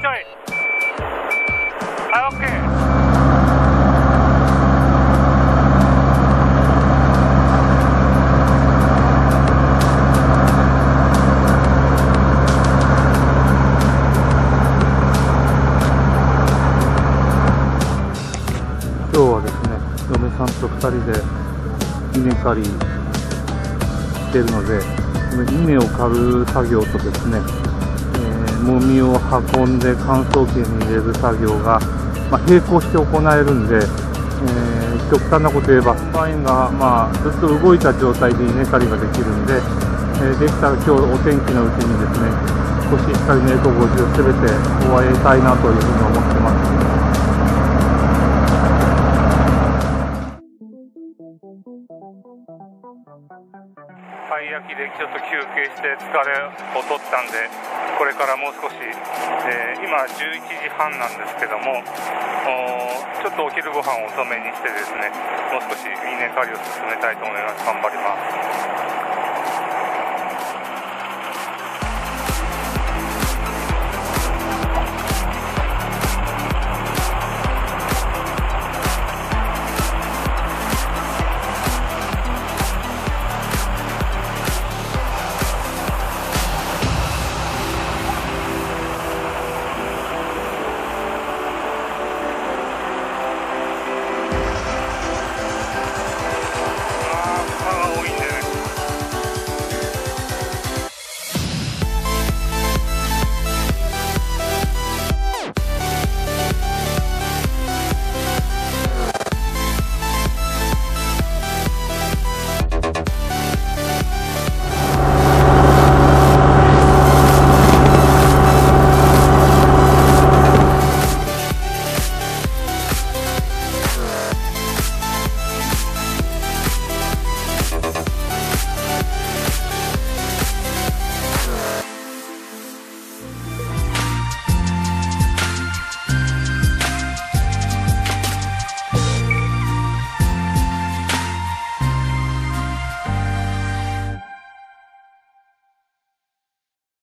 ちょいはい OK 今日はですね嫁さんと2人で稲刈りしてるので稲を刈る作業とですねもみを運んで乾燥機に入れる作業が、まあ、並行して行えるんで、えー、極端なこと言えばスパインが、まあ、ずっと動いた状態で稲刈りができるんで、えー、できたら今日お天気のうちにですね少し光のエコ50全て終えたいなというふうに思ってます。たい焼きでちょっと休憩して疲れを取ったんでこれからもう少し、えー、今11時半なんですけどもちょっとお昼ご飯を遅めにしてですねもう少し稲刈りを進めたいと思います。頑張ります。